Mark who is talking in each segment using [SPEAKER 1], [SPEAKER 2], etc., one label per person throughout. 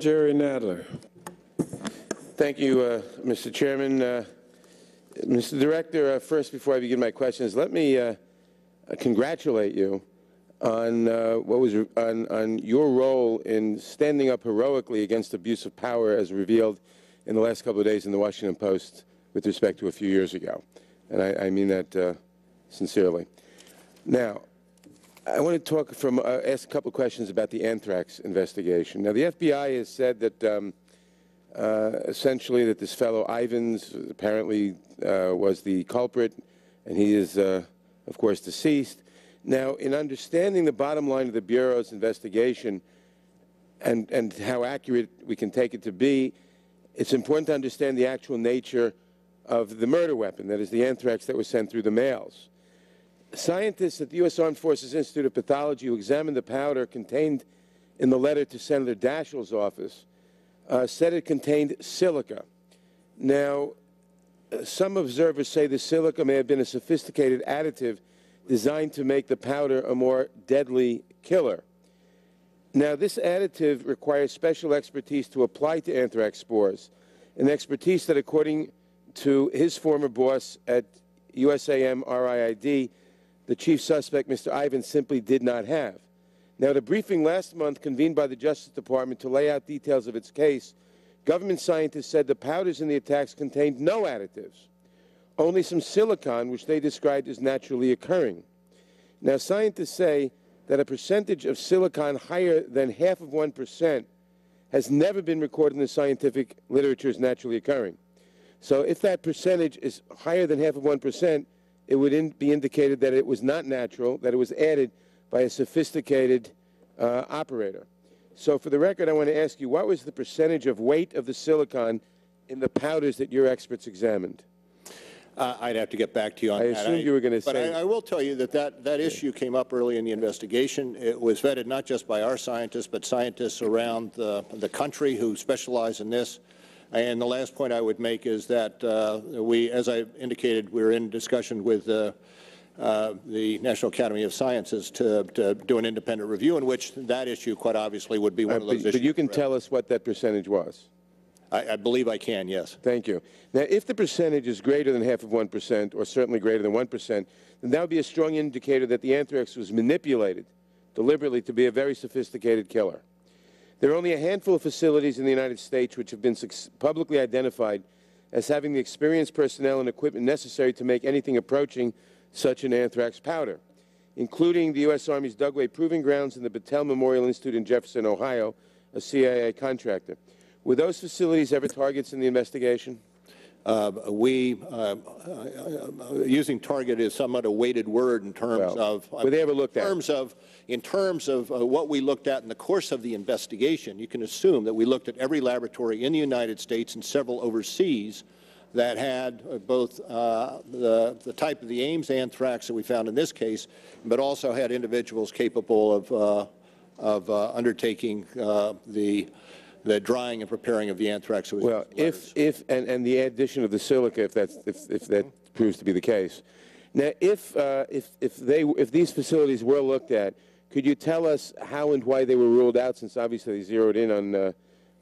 [SPEAKER 1] Jerry Nadler.
[SPEAKER 2] Thank you, uh, Mr. Chairman. Uh, Mr. Director, uh, first, before I begin my questions, let me uh, congratulate you on uh, what was on, on your role in standing up heroically against abuse of power as revealed in the last couple of days in the Washington Post with respect to a few years ago. And I, I mean that uh, sincerely. Now, I want to talk from, uh, ask a couple of questions about the anthrax investigation. Now, the FBI has said that um, uh, essentially that this fellow Ivins apparently uh, was the culprit, and he is, uh, of course, deceased. Now, in understanding the bottom line of the Bureau's investigation and, and how accurate we can take it to be, it's important to understand the actual nature of the murder weapon, that is, the anthrax that was sent through the mails. Scientists at the U.S. Armed Forces Institute of Pathology who examined the powder contained in the letter to Senator Daschle's office uh, said it contained silica. Now, uh, some observers say the silica may have been a sophisticated additive designed to make the powder a more deadly killer. Now, this additive requires special expertise to apply to anthrax spores, an expertise that, according to his former boss at USAMRIID, the chief suspect, Mr. Ivins, simply did not have. Now, a briefing last month convened by the Justice Department to lay out details of its case, government scientists said the powders in the attacks contained no additives, only some silicon, which they described as naturally occurring. Now, scientists say that a percentage of silicon higher than half of 1% has never been recorded in the scientific literature as naturally occurring. So if that percentage is higher than half of 1%, it would in, be indicated that it was not natural, that it was added by a sophisticated uh, operator. So for the record, I want to ask you, what was the percentage of weight of the silicon in the powders that your experts examined?
[SPEAKER 3] Uh, I'd have to get back to you on
[SPEAKER 2] I
[SPEAKER 3] that.
[SPEAKER 2] assumed you were gonna
[SPEAKER 3] but
[SPEAKER 2] say-
[SPEAKER 3] I, I will tell you that that, that issue came up early in the investigation. It was vetted not just by our scientists, but scientists around the, the country who specialize in this. And the last point I would make is that uh, we, as I indicated, we're in discussion with uh, uh, the National Academy of Sciences to, to do an independent review in which that issue, quite obviously, would be one
[SPEAKER 2] Uh,
[SPEAKER 3] of those
[SPEAKER 2] but,
[SPEAKER 3] issues.
[SPEAKER 2] but you can tell us what that percentage was.
[SPEAKER 3] I, I believe I can, yes.
[SPEAKER 2] Thank you. Now, if the percentage is greater than half of 1%, or certainly greater than 1%, then that would be a strong indicator that the anthrax was manipulated deliberately to be a very sophisticated killer. There are only a handful of facilities in the United States which have been publicly identified as having the experienced personnel and equipment necessary to make anything approaching such an anthrax powder, including the U.S. Army's Dugway Proving Grounds and the Battelle Memorial Institute in Jefferson, Ohio, a CIA contractor. Were those facilities ever targets in the investigation?
[SPEAKER 3] Uh, we, uh, uh, using target is somewhat a weighted word in terms
[SPEAKER 2] Well,
[SPEAKER 3] of.
[SPEAKER 2] they ever looked
[SPEAKER 3] in
[SPEAKER 2] at?
[SPEAKER 3] terms of, in terms of uh, what we looked at in the course of the investigation, you can assume that we looked at every laboratory in the United States and several overseas that had uh, both uh, the, the type of the Ames anthrax that we found in this case, but also had individuals capable of, uh, of uh, undertaking uh, the, the drying and preparing of the anthrax
[SPEAKER 2] Well, if, if and, and the addition of the silica, if that's if, if that proves to be the case. Now, if uh, if if they if these facilities were looked at, could you tell us how and why they were ruled out? Since obviously they zeroed in on uh,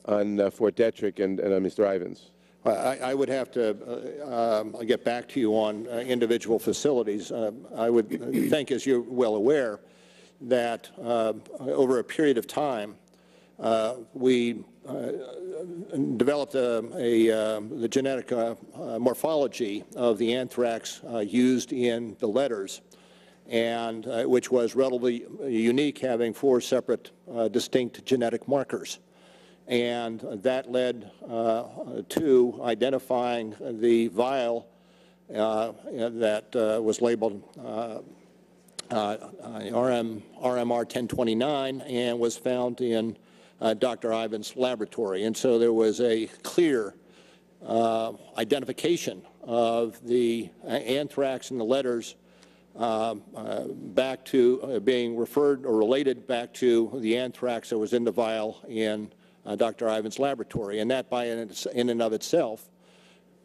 [SPEAKER 2] on uh, Fort Detrick and, and on Mr. Ivins.
[SPEAKER 3] I, I would have to uh, um, get back to you on uh, individual facilities. Uh, I would think, as you're well aware, that uh, over a period of time, uh, we uh, developed a, a, uh, the genetic uh, uh, morphology of the anthrax uh, used in the letters, and uh, which was relatively unique, having four separate distinct genetic markers. And that led to identifying the vial that was labeled RM, RMR 1029 and was found in uh, Dr. Ivins' laboratory. And so there was a clear uh, identification of the anthrax in the letters uh, uh, back to uh, being referred or related back to the anthrax that was in the vial in uh, Dr. Ivins' laboratory. And that by in, and of itself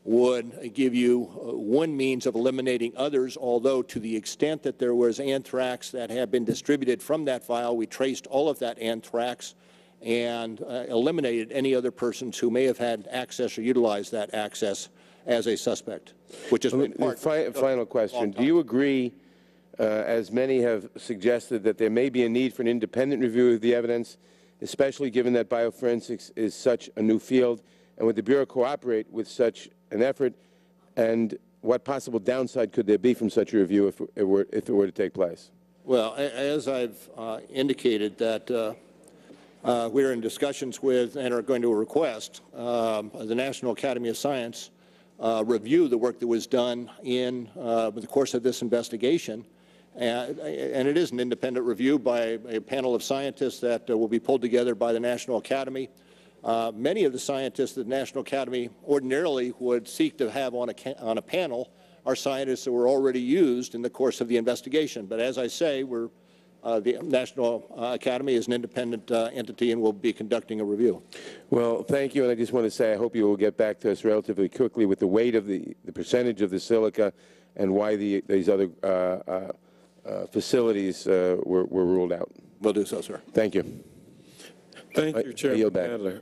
[SPEAKER 3] would give you one means of eliminating others, although to the extent that there was anthrax that had been distributed from that vial, we traced all of that anthrax and uh, eliminated any other persons who may have had access or utilized that access as a suspect, which has been part.
[SPEAKER 2] Fi- Final question. Do you agree, uh, as many have suggested, that there may be a need for an independent review of the evidence, especially given that bioforensics is such a new field? And would the Bureau cooperate with such an effort? And what possible downside could there be from such a review if it were, if it were to take place?
[SPEAKER 3] Well, as I've uh, indicated, that uh, uh, we're in discussions with and are going to request um, the National Academy of Science uh, review the work that was done in uh, the course of this investigation. And and it is an independent review by a panel of scientists that uh, will be pulled together by the National Academy. Uh, Many of the scientists that the National Academy ordinarily would seek to have on a, on a panel are scientists that were already used in the course of the investigation. But as I say, we're, uh, the National uh, Academy is an independent uh, entity and will be conducting a review.
[SPEAKER 2] Well, thank you, and I just want to say I hope you will get back to us relatively quickly with the weight of the, the percentage of the silica and why the, these other uh, uh, uh, facilities uh, were, were ruled out.
[SPEAKER 3] We will do so, sir.
[SPEAKER 2] Thank you.
[SPEAKER 1] Thank
[SPEAKER 2] I-
[SPEAKER 1] you,
[SPEAKER 2] I
[SPEAKER 1] Chairman
[SPEAKER 2] yield back.
[SPEAKER 1] Adler.